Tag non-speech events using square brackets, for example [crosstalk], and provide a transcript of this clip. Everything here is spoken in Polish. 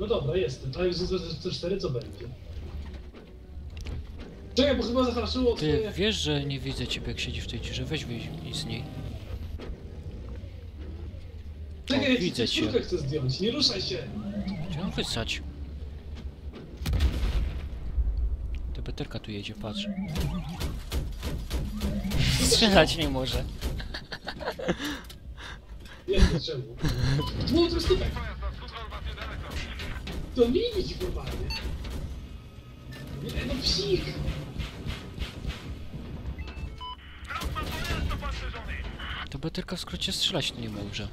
No dobra, jestem. A jak z C4 co będzie? Czekaj, bo chyba zahaczyło Ty twoje... wiesz, że nie widzę ciebie jak siedzisz w tej dziurze? Weź wyjść z niej. Czekaj, O, widzę cię. C4 chcę zdjąć, nie ruszaj się! Mam wysać? Ta beterka tu jedzie, patrz. [laughs] Strzelać nie może. [laughs] Jest, czemu? No to jest tutaj. To nie widzi normalnie. Nie, no psik! Ta beterka w skrócie strzelać nie może.